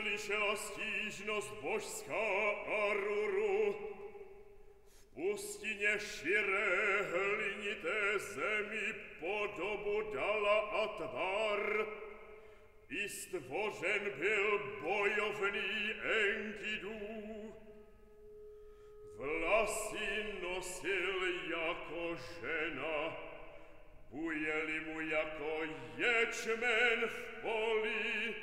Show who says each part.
Speaker 1: Himmlische ostižnost божска аруру. В pustině шире глините земи подобу дала отвар. И i был byl энкиду. Enkidu. носил яко jako Буяли bujeli mu jako в v poli,